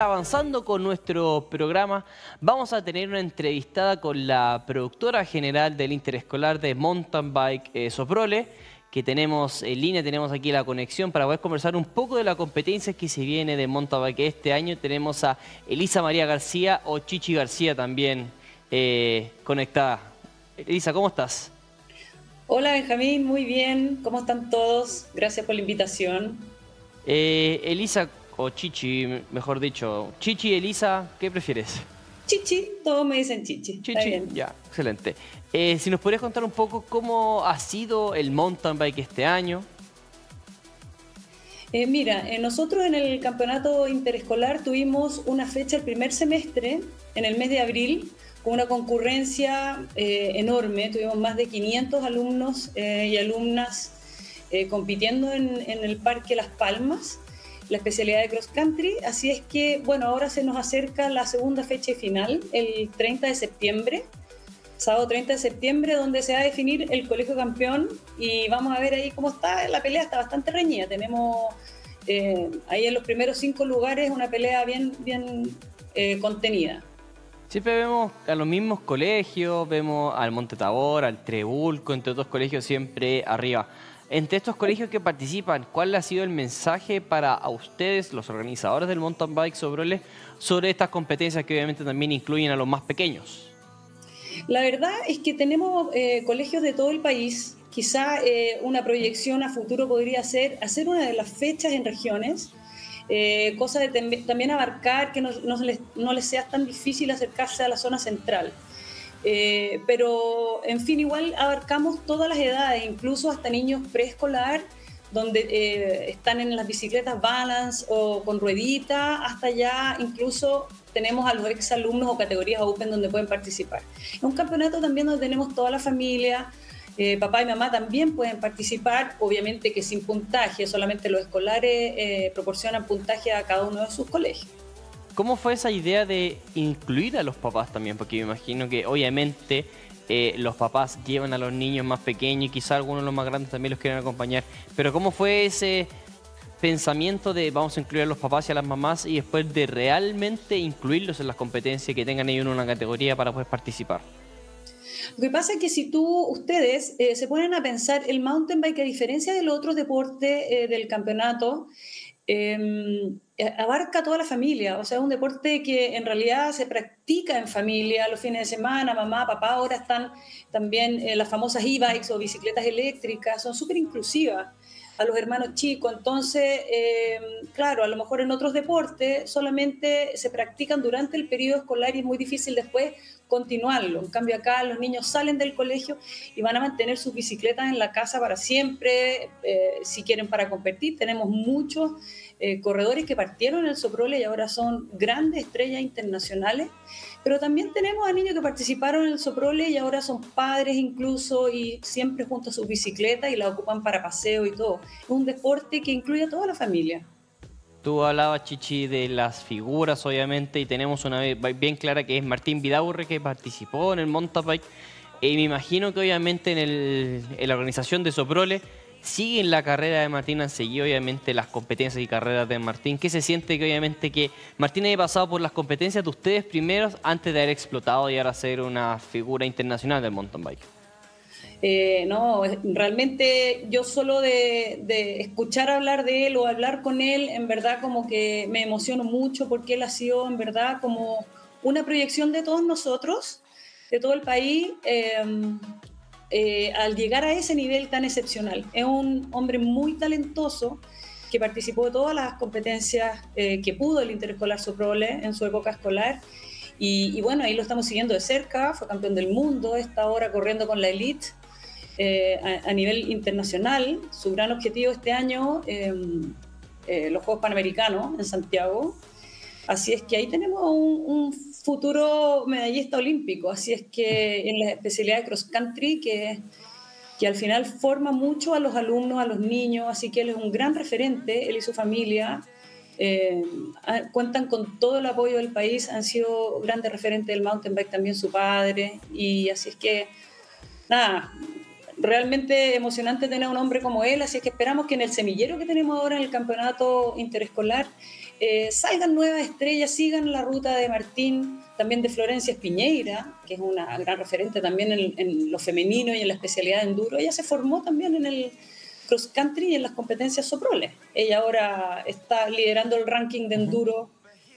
Avanzando con nuestro programa, vamos a tener una entrevistada con la productora general del Interescolar de Mountain Bike eh, Soprole, que tenemos en línea, tenemos aquí la conexión para poder conversar un poco de la competencia que se viene de Mountain Bike este año. Tenemos a Elisa María García o Chichi García también eh, conectada. Elisa, ¿cómo estás? Hola Benjamín, muy bien. ¿Cómo están todos? Gracias por la invitación. Eh, Elisa, o Chichi, mejor dicho. Chichi, Elisa, ¿qué prefieres? Chichi, todos me dicen Chichi. Chichi, ya, excelente. Eh, si nos podrías contar un poco cómo ha sido el mountain bike este año. Eh, mira, eh, nosotros en el campeonato interescolar tuvimos una fecha el primer semestre, en el mes de abril, con una concurrencia enorme. Tuvimos más de 500 alumnos y alumnas compitiendo en, en, el Parque Las Palmas la especialidad de cross country. Así es que, bueno, ahora se nos acerca la segunda fecha final, el 30 de septiembre, sábado 30 de septiembre, donde se va a definir el colegio campeón y vamos a ver ahí cómo está. La pelea está bastante reñida. Tenemos eh, ahí en los primeros cinco lugares una pelea bien, bien eh, contenida. Siempre vemos a los mismos colegios, vemos al Monte Tabor, al Trebulco, entre otros colegios siempre arriba. Entre estos colegios que participan, ¿cuál ha sido el mensaje para ustedes, los organizadores del mountain bike sobre, sobre estas competencias que obviamente también incluyen a los más pequeños? La verdad es que tenemos eh, colegios de todo el país. Quizá eh, una proyección a futuro podría ser hacer una de las fechas en regiones, eh, cosa de también abarcar que no, les, no les sea tan difícil acercarse a la zona central. Eh, pero, en fin, igual abarcamos todas las edades, incluso hasta niños preescolar, donde eh, están en las bicicletas balance o con ruedita, hasta ya incluso tenemos a los exalumnos o categorías Open donde pueden participar. Es un campeonato también donde tenemos toda la familia, eh, papá y mamá también pueden participar, obviamente que sin puntaje, solamente los escolares proporcionan puntaje a cada uno de sus colegios. ¿Cómo fue esa idea de incluir a los papás también? Porque me imagino que obviamente eh, los papás llevan a los niños más pequeños y quizá algunos de los más grandes también los quieren acompañar. Pero ¿cómo fue ese pensamiento de vamos a incluir a los papás y a las mamás y después de realmente incluirlos en las competencias que tengan ellos en una categoría para poder participar? Lo que pasa es que si tú, ustedes eh, se ponen a pensar, el mountain bike, a diferencia del otro deporte eh, del campeonato, eh, abarca toda la familia, o sea, es un deporte que en realidad se practica en familia los fines de semana, mamá, papá, ahora están también eh, las famosas e-bikes o bicicletas eléctricas, son súper inclusivas a los hermanos chicos, entonces, em, claro, a lo mejor en otros deportes solamente se practican durante el periodo escolar y es muy difícil después continuarlo. En cambio acá los niños salen del colegio y van a mantener sus bicicletas en la casa para siempre, eh, si quieren para competir. Tenemos muchos eh, corredores que partieron en el Soprole y ahora son grandes estrellas internacionales, pero también tenemos a niños que participaron en el Soprole y ahora son padres incluso y siempre junto a sus bicicletas y la ocupan para paseo y todo. Es un deporte que incluye a toda la familia. Tú hablabas, Chichi, de las figuras, obviamente, y tenemos una bien clara que es Martín Vidaurre, que participó en el mountain bike. Y me imagino que obviamente en, en la organización de Soprole siguen la carrera de Martín, han seguido obviamente las competencias y carreras de Martín. ¿Qué se siente que obviamente que Martín haya pasado por las competencias de ustedes primeros antes de haber explotado y ahora ser una figura internacional del mountain bike? Eh, no, realmente yo solo de, de, escuchar hablar de él o hablar con él, en verdad como que me emociono mucho porque él ha sido en verdad como una proyección de todos nosotros, de todo el país. Eh, eh, al llegar a ese nivel tan excepcional. Es un hombre muy talentoso que participó de todas las competencias eh, que pudo el Interescolar Soprole en su época escolar. Y, bueno, ahí lo estamos siguiendo de cerca, fue campeón del mundo, está ahora corriendo con la elite eh, a, nivel internacional. Su gran objetivo este año, los Juegos Panamericanos en Santiago. Así es que ahí tenemos un, futuro medallista olímpico. Así es que en la especialidad de cross country, que, que al final forma mucho a los alumnos, a los niños, así que él es un gran referente, él y su familia. Eh, cuentan con todo el apoyo del país, han sido grandes referentes del mountain bike también su padre, y así es que, nada, realmente emocionante tener a un hombre como él, así es que esperamos que en el semillero que tenemos ahora en el campeonato interescolar eh, salgan nuevas estrellas, sigan la ruta de Martín, también de Florencia Espiñeira, que es una gran referente también en, lo femenino y en la especialidad de enduro. Ella se formó también en el cross country y en las competencias soproles. Ella ahora está liderando el ranking de enduro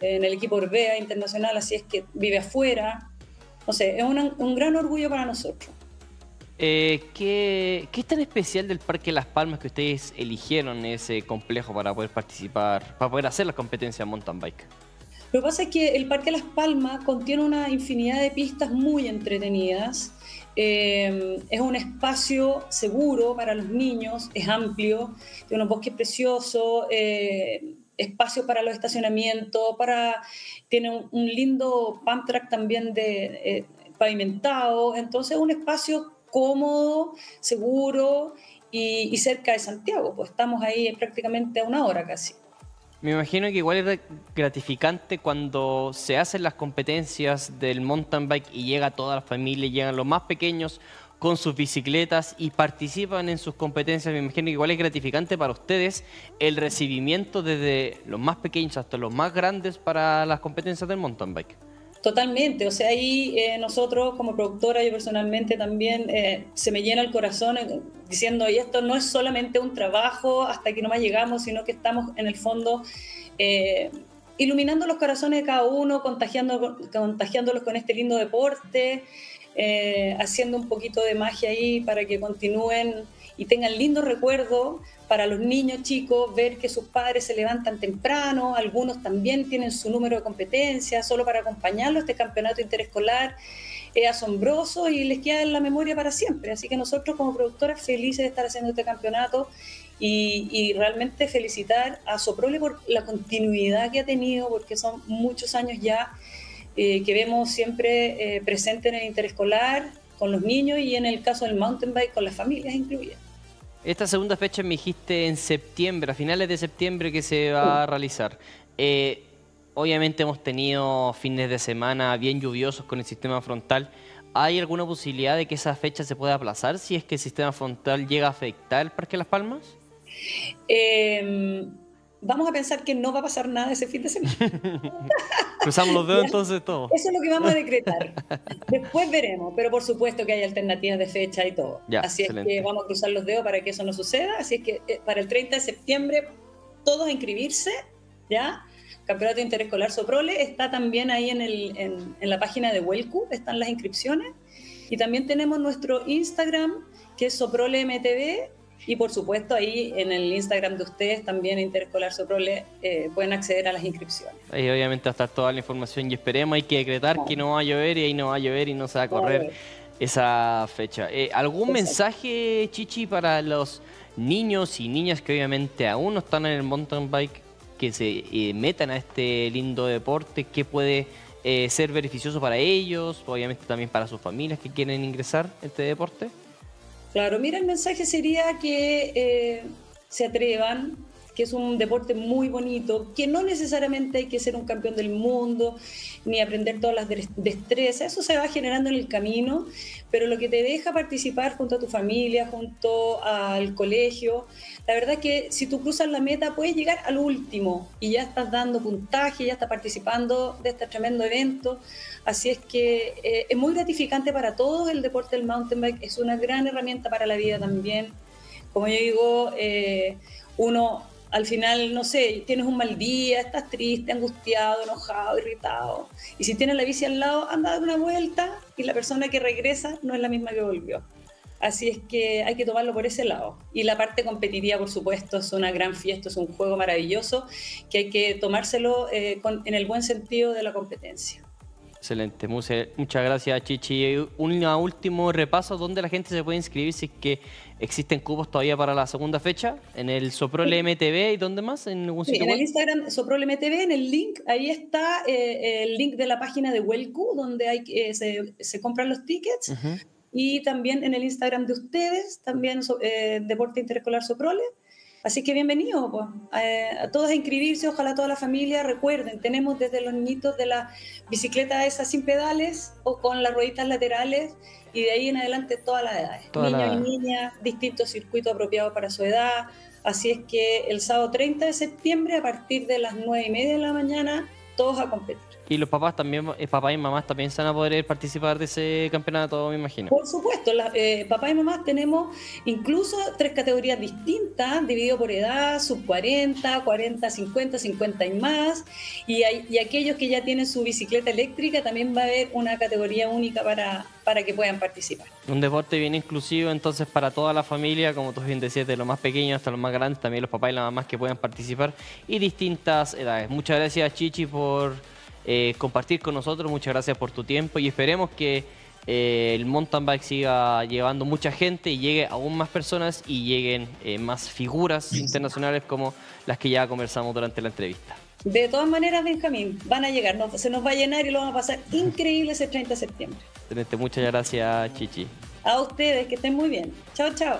en el equipo Orbea internacional, así es que vive afuera. No sé, es un gran orgullo para nosotros. Eh, ¿qué, ¿qué, es tan especial del Parque Las Palmas que ustedes eligieron ese complejo para poder participar, para poder hacer la competencia mountain bike? Lo que pasa es que el Parque Las Palmas contiene una infinidad de pistas muy entretenidas. Eh, es un espacio seguro para los niños, es amplio, tiene unos bosques preciosos, eh, espacio para los estacionamientos, tiene un, lindo pump también de, pavimentado, entonces un espacio cómodo, seguro y, cerca de Santiago, pues estamos ahí prácticamente a una hora casi. Me imagino que igual es gratificante cuando se hacen las competencias del mountain bike y llega toda la familia, llegan los más pequeños con sus bicicletas y participan en sus competencias. Me imagino que igual es gratificante para ustedes el recibimiento desde los más pequeños hasta los más grandes para las competencias del mountain bike. Totalmente, o sea, ahí eh, nosotros como productora, yo personalmente también eh, se me llena el corazón eh, diciendo, y esto no es solamente un trabajo hasta que no más llegamos, sino que estamos en el fondo iluminando los corazones de cada uno, contagiando, contagiándolos con este lindo deporte, haciendo un poquito de magia ahí para que continúen y tengan lindos recuerdos para los niños chicos, ver que sus padres se levantan temprano, algunos también tienen su número de competencia, solo para acompañarlos, este campeonato interescolar es asombroso y les queda en la memoria para siempre. Así que nosotros como productores felices de estar haciendo este campeonato y, realmente felicitar a Soprole por la continuidad que ha tenido, porque son muchos años ya eh, que vemos siempre eh, presente en el interescolar con los niños y en el caso del mountain bike con las familias incluidas. Esta segunda fecha me dijiste en septiembre, a finales de septiembre que se va a realizar. Eh, obviamente hemos tenido fines de semana bien lluviosos con el sistema frontal. ¿Hay alguna posibilidad de que esa fecha se pueda aplazar si es que el sistema frontal llega a afectar el Parque Las Palmas? Eh, vamos a pensar que no va a pasar nada ese fin de semana. Cruzamos los dedos entonces todo. Eso es lo que vamos a decretar. Después veremos, pero por supuesto que hay alternativas de fecha y todo. Así es que vamos a cruzar los dedos para que eso no suceda. Así es que eh, para el 30 de septiembre todos a inscribirse, ¿ya? Campeonato Interescolar Soprole está también ahí en, el, en, en la página de Huelcu, están las inscripciones. Y también tenemos nuestro Instagram, que es SoproleMTV, y por supuesto ahí en el Instagram de ustedes también Interescolar Soprole eh, pueden acceder a las inscripciones. Ahí obviamente va a estar toda la información y esperemos, hay que decretar que no va a llover y ahí no va a llover y no se va a correr esa fecha. Eh, ¿Algún mensaje, Chichi, para los niños y niñas que obviamente aún no están en el mountain bike, que se eh, metan a este lindo deporte, que puede ser beneficioso para ellos, obviamente también para sus familias que quieren ingresar a este deporte? Claro, mira, el mensaje sería que eh, se atrevan, que es un deporte muy bonito, que no necesariamente hay que ser un campeón del mundo ni aprender todas las destrezas, eso se va generando en el camino, pero lo que te deja participar junto a tu familia, junto al colegio, la verdad es que si tú cruzas la meta puedes llegar al último y ya estás dando puntaje, ya estás participando de este tremendo evento. Así es que eh, es muy gratificante para todos el deporte del mountain bike, es una gran herramienta para la vida también. Como yo digo, eh, uno al final, no sé, tienes un mal día, estás triste, angustiado, enojado, irritado. Y si tienes la bici al lado, anda a una vuelta y la persona que regresa no es la misma que volvió. Así es que hay que tomarlo por ese lado. Y la parte competitiva, por supuesto, es una gran fiesta, es un juego maravilloso que hay que tomárselo eh, en el buen sentido de la competencia. Excelente, muchas gracias Chichi. Un último repaso, ¿dónde la gente se puede inscribir si es que existen cupos todavía para la segunda fecha? ¿En el Soprole MTV y dónde más? ¿En, en el Instagram Soprole MTV, en el link, ahí está eh, el link de la página de Welcu, donde hay, eh, se, compran los tickets. Y también en el Instagram de ustedes, también eh, Deporte Interescolar Soprole. Así que bienvenidos pues, a, todos a inscribirse, ojalá toda la familia. Recuerden, tenemos desde los niñitos de la bicicleta esas sin pedales o con las rueditas laterales y de ahí en adelante todas las edades. Niños y niñas, distintos circuitos apropiados para su edad. Así es que el sábado 30 de septiembre, a partir de las 9 y media de la mañana, todos a competir. Y los papás también, eh, papás y mamás también se van a poder participar de ese campeonato, me imagino. Por supuesto, eh, papás y mamás tenemos incluso tres categorías distintas, dividido por edad, sub 40, 40, 50, 50 y más. Y, y aquellos que ya tienen su bicicleta eléctrica, también va a haber una categoría única para, para que puedan participar. Un deporte bien inclusivo entonces para toda la familia, como tú bien decías, de lo más pequeño hasta lo más grande, también los papás y las mamás que puedan participar y distintas edades. Muchas gracias Chichi por eh, compartir con nosotros. Muchas gracias por tu tiempo y esperemos que eh, el mountain bike siga llevando mucha gente y llegue aún más personas y lleguen eh, más figuras internacionales como las que ya conversamos durante la entrevista. De todas maneras, Benjamín, van a llegar, se nos va a llenar y lo vamos a pasar increíble ese 30 de septiembre. Muchas gracias, Chichi. A ustedes, que estén muy bien. Chao, chao.